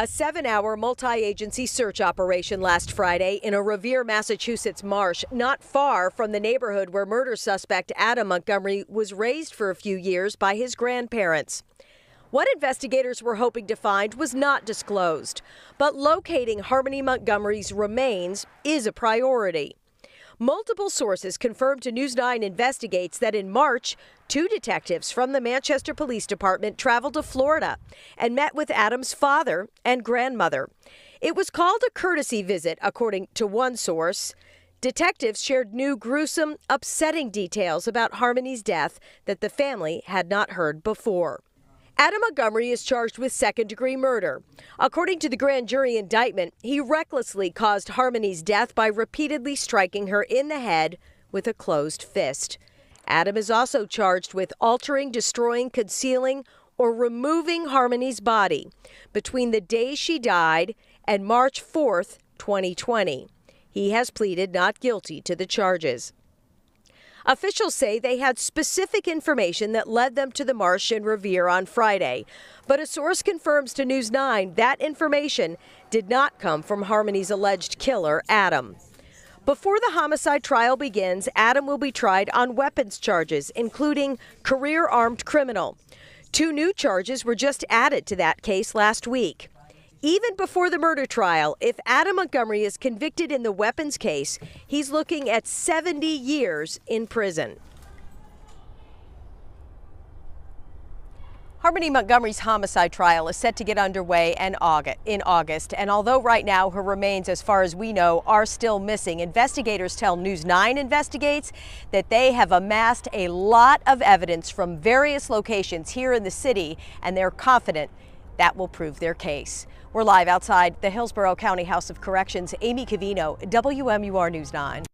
A seven hour multi agency search operation last Friday in a Revere, Massachusetts marsh, not far from the neighborhood where murder suspect Adam Montgomery was raised for a few years by his grandparents. What investigators were hoping to find was not disclosed, but locating Harmony Montgomery's remains is a priority. Multiple sources confirmed to News 9 investigates that in March, two detectives from the Manchester Police Department traveled to Florida and met with Adam's father and grandmother. It was called a courtesy visit, according to one source. Detectives shared new, gruesome, upsetting details about Harmony's death that the family had not heard before. Adam Montgomery is charged with second degree murder. According to the grand jury indictment, he recklessly caused Harmony's death by repeatedly striking her in the head with a closed fist. Adam is also charged with altering, destroying, concealing, or removing Harmony's body between the day she died and March 4th, 2020. He has pleaded not guilty to the charges. Officials say they had specific information that led them to the marsh in Revere on Friday. But a source confirms to News 9 that information did not come from Harmony's alleged killer, Adam. Before the homicide trial begins, Adam will be tried on weapons charges, including career armed criminal. Two new charges were just added to that case last week. Even before the murder trial, if Adam Montgomery is convicted in the weapons case, he's looking at 70 years in prison. Harmony Montgomery's homicide trial is set to get underway in August. And although right now her remains, as far as we know, are still missing, investigators tell News 9 Investigates that they have amassed a lot of evidence from various locations here in the city, and they're confident that will prove their case. We're live outside the Hillsborough County House of Corrections. Amy Coveno, WMUR News 9.